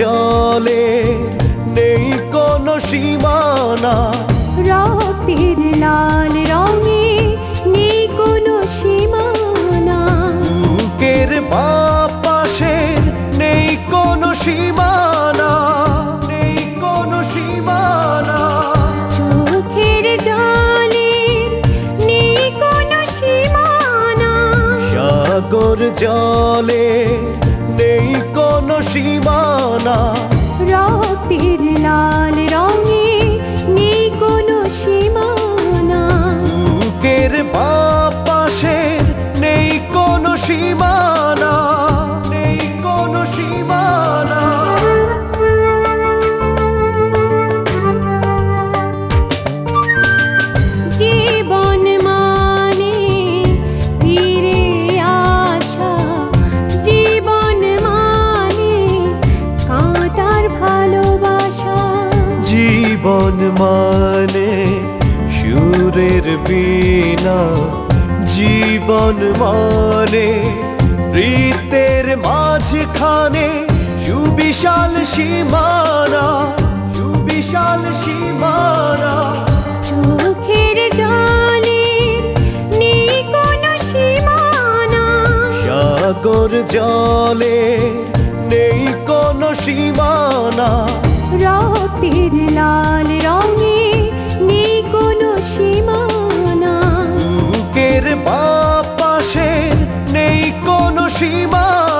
চলে মাঝখানে সুবিশাল সীমানা সুবিশাল সীমানা। চোখের জলের নেই কোনো সীমানা। সাগর জলে নেই কোনো সীমানা। রাতের লাল রঙে নেই কোনো সীমানা। বুকের বাপাশের নেই কোনো সীমানা।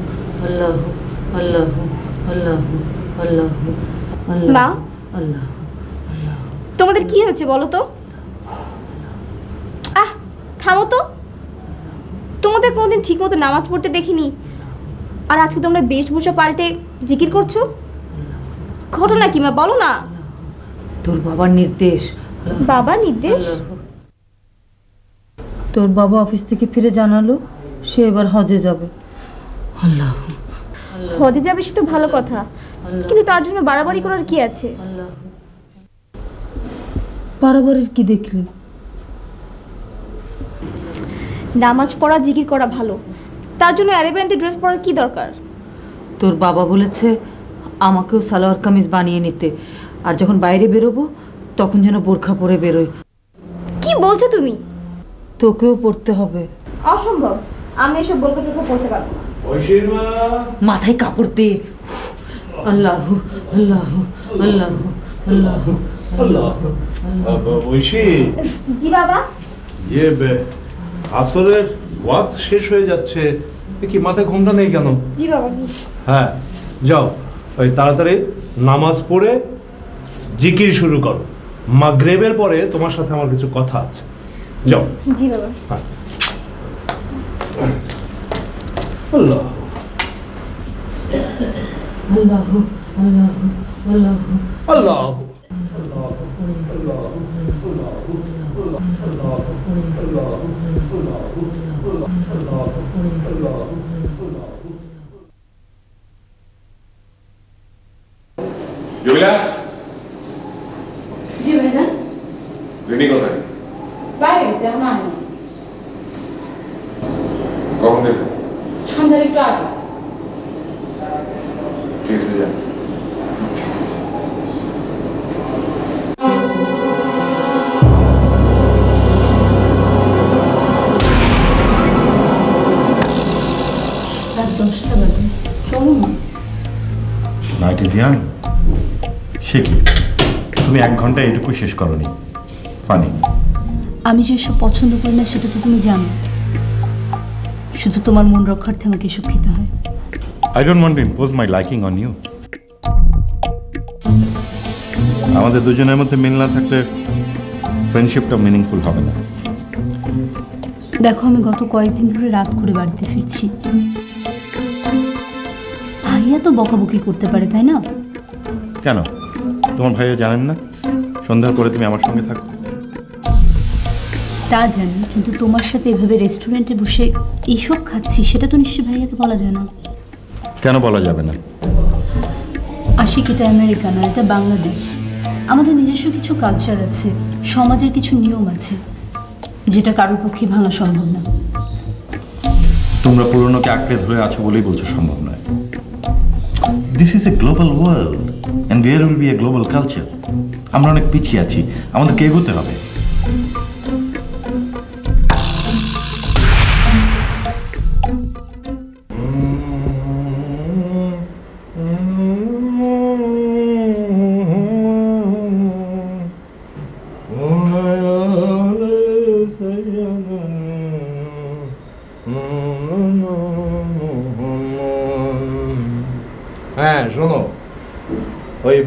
আল্লাহ আল্লাহ আল্লাহ আল্লাহ মা? আল্লাহ তোমাদের কি হয়েছে বলো তো? আহ থামো তো। তোমাদের কোনোদিন ঠিক মতো নামাজ পড়তে দেখিনি। আর আজকে তোমরা বেশভূষা পাল্টে জিকির করছ? ঘটনা কি মা? বলো না। তোর বাবার নির্দেশ। বাবা নির্দেশ? তোর বাবা অফিস থেকে ফিরে জানালো সে এবার হজে যাবে। আল্লাহ হদে যাবে সে তো ভালো কথা। কিন্তু তার জন্য বাড়াবাড়ি করার কি আছে? বাড়াবাড়ির কি দেখলি? নামাজ পড়া জিকির করা ভালো। তার জন্য অ্যারেবিয়ানতে ড্রেস পরার কি দরকার? তোর বাবা বলেছে আমাকেও সালোয়ার কামিজ বানিয়ে নিতে। আর যখন বাইরে বেরোবো তখন যেন বোরখা পরে বেরোয়। কি বলছো তুমি? তোকেও পড়তে হবে। অসম্ভব। আমি এসব বোরকা টোরকা পড়তে পারব মাথায় কাপড় দে। আল্লাহ আল্লাহ আল্লাহ আল্লাহ আল্লাহ ঐশী। জি বাবা। ইয়ে আসরের ওয়াক শেষ হয়ে যাচ্ছে। কি মাথায় ঘুমটা নেই কেন? জি বাবা জি। হ্যাঁ যাও। ওই তাড়াতাড়ি নামাজ পড়ে জিকির শুরু করো। মাগরেবের পরে তোমার সাথে আমার কিছু কথা আছে। যাও। জি বাবা। হ্যাঁ। আল্লাহ আল্লাহ আল্লাহ আল্লাহ আল্লাহ জমিলা জি ভাইজান রেডি কোথায় বাইরে গেছে এখন আনি কখন গেছে সন্ধ্যার একটু আগে ঠিক আছে যা দশটা বাজে চলো নাইট ইজ ইয়াং সে কি তুমি এক ঘণ্টা এটুকু শেষ করনি। ফানি আমি যে এসব পছন্দ করি না সেটা তো তুমি জানো। শুধু তোমার মন রক্ষার্থে আমাকে এসব খেতে হয়। I don't want to impose my liking on you আমাদের দুজনের মধ্যে মিল না থাকলে ফ্রেন্ডশিপটা মিনিংফুল হবে না। দেখো আমি গত কয়েকদিন ধরে রাত করে বাড়িতে ফিরছি। ভাইয়া তো বকাবকি করতে পারে তাই না? কেন? তোমার ভাইয়া জানেন না? সন্ধ্যার পরে তুমি আমার সঙ্গে থাকো। তা জানি কিন্তু তোমার সাথে এভাবে রেস্টুরেন্টে বসে এইসব খাচ্ছি সেটা তো নিশ্চয়ই ভাইয়াকে বলা যায় না। কেন বলা যাবে না? আশিক এটা আমেরিকা না এটা বাংলাদেশ। আমাদের নিজস্ব কিছু কালচার আছে সমাজের কিছু নিয়ম আছে যেটা কারোর পক্ষে ভাঙা সম্ভব না। তোমরা পুরনোকে আঁকড়ে ধরে আছো বলেই বলছো সম্ভব নয়। This is a global world and there will be a global culture আমরা অনেক পিছিয়ে আছি আমাদেরকে এগোতে হবে।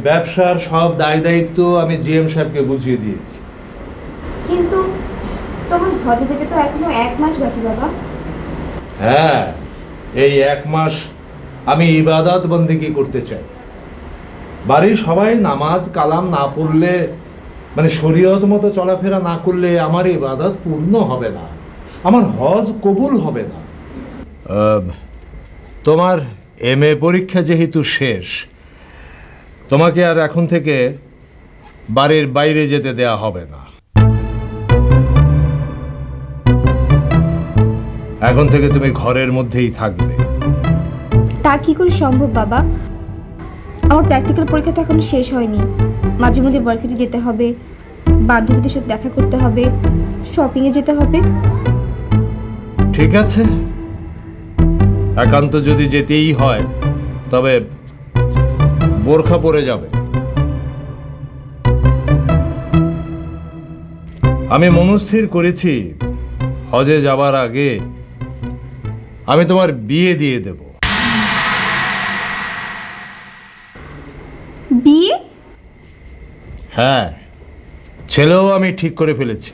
ব্যবসার সব দায় দায়িত্ব আমি জিএম সাহেবকে বুঝিয়ে দিয়েছি। কিন্তু তোমার তো এখনও এক মাস বাকি বাবা। হ্যাঁ এই এক মাস আমি ইবাদত বন্দিগি করতে চাই? বাড়ির সবাই নামাজ কালাম না পড়লে মানে শরীয়ত মতো চলাফেরা না করলে আমার ইবাদত পূর্ণ হবে না আমার হজ কবুল হবে না। তোমার এম এ পরীক্ষা যেহেতু শেষ তোমাকে আর এখন থেকে বাড়ির বাইরে যেতে দেয়া হবে না। এখন থেকে তুমি ঘরের মধ্যেই থাকবে। তা কি করে সম্ভব বাবা? আমার প্র্যাকটিক্যাল পরীক্ষা তো এখনও শেষ হয়নি। মাঝে মধ্যে ভার্সিটি যেতে হবে বান্ধবীদের সাথে দেখা করতে হবে শপিংয়ে যেতে হবে। ঠিক আছে। একান্ত যদি যেতেই হয় তবে বোরখা পরে যাবে। আমি মনস্থির করেছি হজে যাবার আগে আমি তোমার বিয়ে দিয়ে দেব। বিয়ে? হ্যাঁ ছেলেও আমি ঠিক করে ফেলেছি।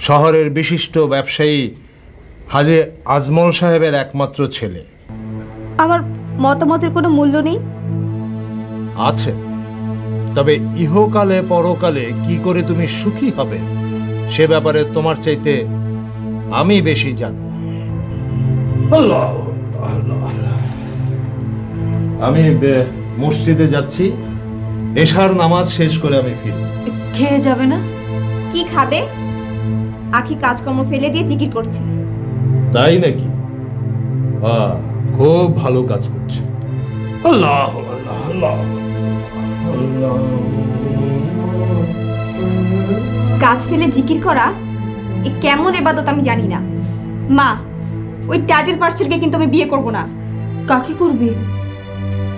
শহরের বিশিষ্ট ব্যবসায়ী হাজে আজমল সাহেবের একমাত্র ছেলে। আমার মতামতের কোনো মূল্য নেই? আছে। তবে ইহকালে পরকালে কি করে তুমি সুখী হবে সে ব্যাপারে তোমার চাইতে আমি বেশি জানি আল্লাহ, আল্লাহ, আল্লাহ। আমি মসজিদে যাচ্ছি। এশার নামাজ শেষ করে আমি ফিরব খেয়ে যাবে না? কি খাবে? আখি কাজকর্ম ফেলে দিয়ে জিকির করছে। তাই নাকি? আহ, খুব ভালো কাজ করছে। আল্লাহ আল্লাহ আল্লাহ আল্লাহ। কাজ ফেলে জিকির করা এ কেমন এবাদত আমি জানি না। মা ওই টাটের পার্সেলকে কিন্তু আমি বিয়ে করব না। কাকে করবি?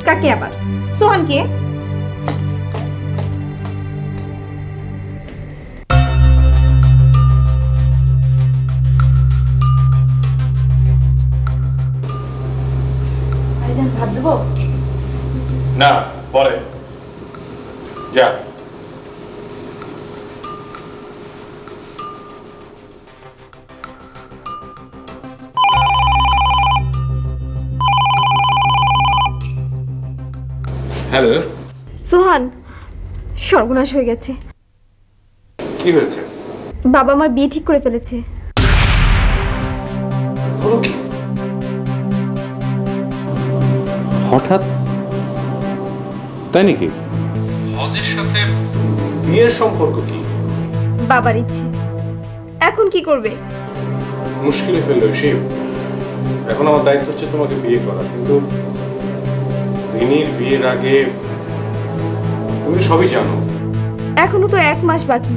কাকে আবার? সোহানকে? হাত না পরে। যা। হ্যালো। সোহান সর্বনাশ হয়ে গেছে। কি হয়েছে? বাবা আমার বিয়ে ঠিক করে ফেলেছে। কি? হঠাৎ? তাই নাকি? হজের সাথে বিয়ের সম্পর্ক কি? বাবার ইচ্ছে। এখন কি করবে? মুশকিলে ফেলল শিব এখন আমার দায়িত্ব হচ্ছে তোমাকে বিয়ে করা। কিন্তু রিনির বিয়ের আগে তুমি সবই জানো। এখনও তো এক মাস বাকি।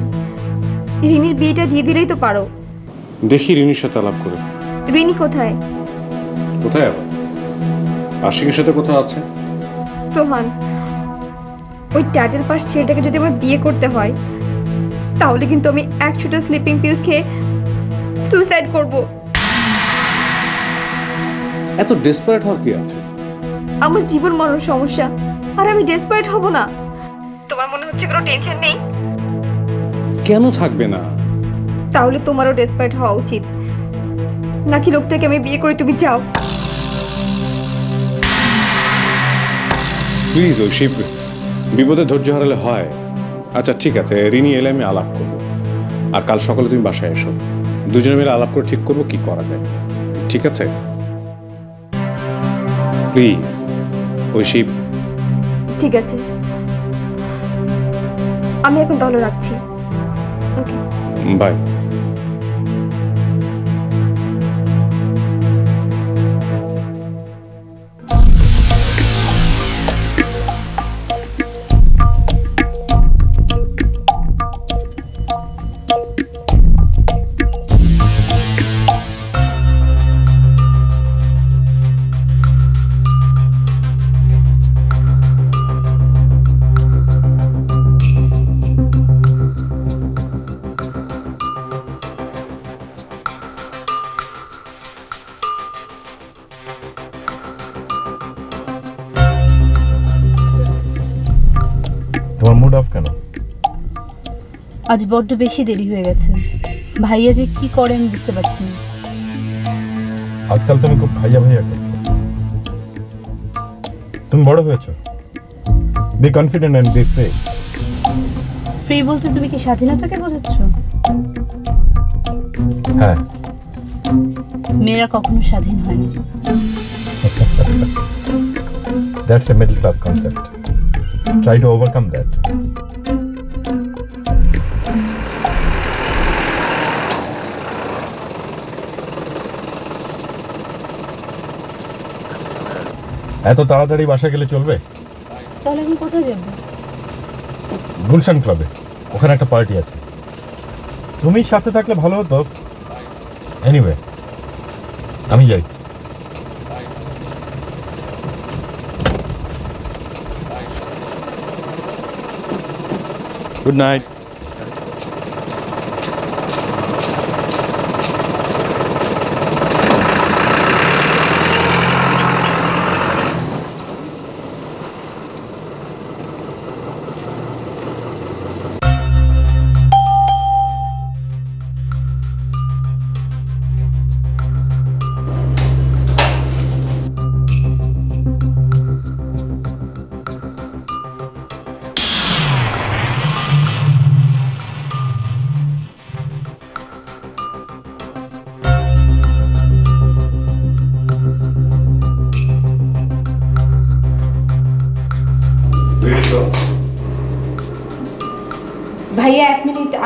রিনির বিয়েটা দিয়ে দিলেই তো পারো। দেখি রিনির সাথে আলাপ করে। রিনি কোথায়? কোথায় আবার? আশিকের সাথে কোথাও আছে? সোহান ওই ট্যাটেল পাস ছেলেটাকে যদি আমার বিয়ে করতে হয় তাহলে কিন্তু আমি এক একশোটা স্লিপিং পিলস খেয়ে সুইসাইড করব। এত ডেসপারেট হওয়ার কি আছে? আমার জীবন মরণ সমস্যা আর আমি ডেসপারেট হব না। তোমার মনে হচ্ছে কোনো টেনশন নেই? কেন থাকবে না? তাহলে তোমারও ডেসপারেট হওয়া উচিত। নাকি লোকটাকে আমি বিয়ে করে তুমি যাও? প্লিজ ওই ঐশিব বিপদে ধৈর্য হারালে হয়। আচ্ছা ঠিক আছে রিনি এলে আমি আলাপ করব। আর কাল সকালে তুমি বাসায় এসো। দুজনে মিলে আলাপ করে ঠিক করব কি করা যায়। ঠিক আছে? প্লিজ ওই ঐশিব ঠিক আছে। আমি এখন তাহলে রাখছি। ওকে বাই মুড অফ কেন? আজ বড্ড বেশি দেরি হয়ে গেছে। ভাইয়া যে কি করে আমি বুঝতে পারছি না। আজকাল তুমি খুব ভাইয়া ভাইয়া করছ তুমি বড় হয়েছো। Be confident and be free free বলতে তুমি কি স্বাধীনতাকে বোঝাচ্ছ? হ্যাঁ। মেয়েরা কখনো স্বাধীন হয় না। That's a middle class concept try to overcome that এত তাড়াতাড়ি বাসা গেলে চলবে? তাহলে আমি কোথায় যাব? গুলশান ক্লাবে ওখানে একটা পার্টি আছে। তুমি সাথে থাকলে ভালো হতো। এনিওয়ে আমি যাই। গুড নাইট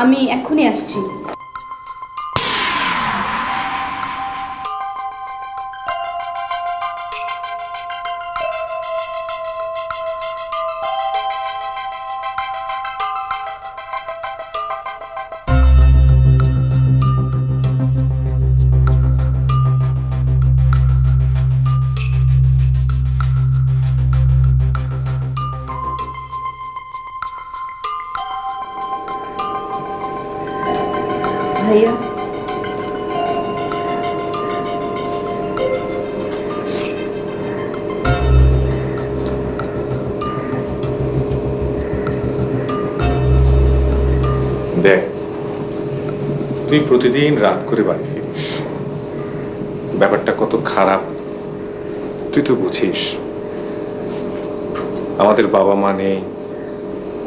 আমি এখনই আসছি। তুই প্রতিদিন রাত করে বাড়ি ফিরিস ব্যাপারটা কত খারাপ, তুই তো বুঝিস। আমাদের বাবা মা নেই,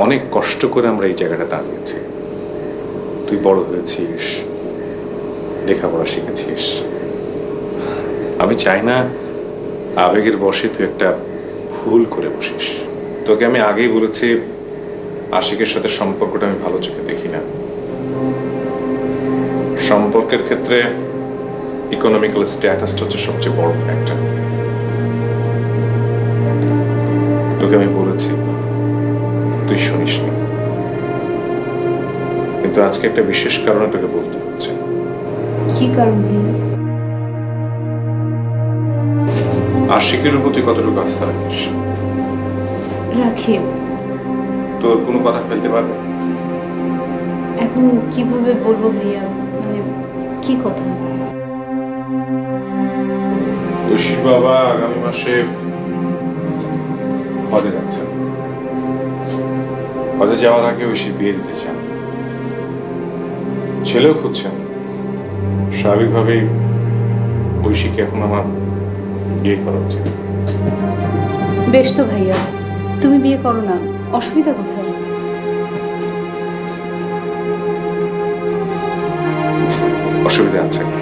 অনেক কষ্ট করে আমরা এই জায়গাটা দাঁড়িয়েছি। তুই বড় হয়েছিস, লেখাপড়া শিখেছিস। আমি চাই না আবেগের বসে তুই একটা ভুল করে বসিস। তোকে আমি আগেই বলেছি, আশিকের সাথে সম্পর্কটা আমি ভালো চোখে দেখি না। সম্পর্কের ক্ষেত্রে ইকোনমিক্যাল স্ট্যাটাসটা হচ্ছে সবচেয়ে বড় ফ্যাক্টর তোকে আমি বলেছি তুই শুনিস না। কিন্তু আজকে একটা বিশেষ কারণে তোকে বলতে হচ্ছে। কি কারণ ভাইয়া আশিকের উপর তুই কতটুকু আস্থা রাখিস? রাখি। তোর কোনো কথা ফেলতে পারবে? এখন কীভাবে বলব ভাইয়া? কি কথা? ঐশীর বাবা আগামী মাসে হজে যাচ্ছেন। হজে যাওয়ার আগে ঐশীর বিয়ে দিতে চান। ছেলেও খুঁজছেন। স্বাভাবিকভাবেই ঐশীকে এখন আমার বিয়ে করা উচিত। বেশ তো ভাইয়া তুমি বিয়ে করো না অসুবিধা কোথায়? অসুবিধা আছে।